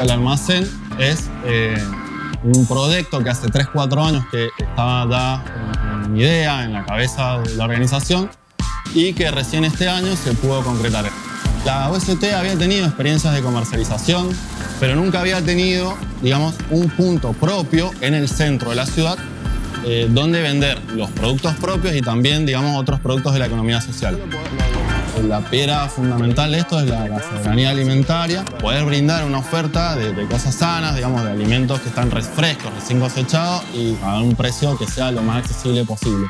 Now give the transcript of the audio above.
El almacén es eh, un proyecto que hace 3-4 años que estaba ya en idea, en la cabeza de la organización y que recién este año se pudo concretar. La OST había tenido experiencias de comercialización, pero nunca había tenido, digamos, un punto propio en el centro de la ciudad eh, donde vender los productos propios y también, digamos, otros productos de la economía social. La piedra fundamental de esto es la, soberanía alimentaria, poder brindar una oferta de, de, cosas sanas, digamos, de alimentos que están frescos, recién cosechados y a un precio que sea lo más accesible posible.